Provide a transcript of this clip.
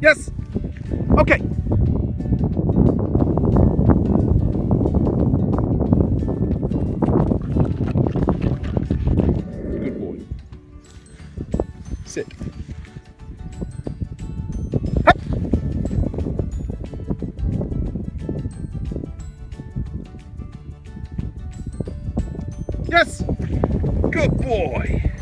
Yes. Okay. Good boy. Sit. Yes. Good boy.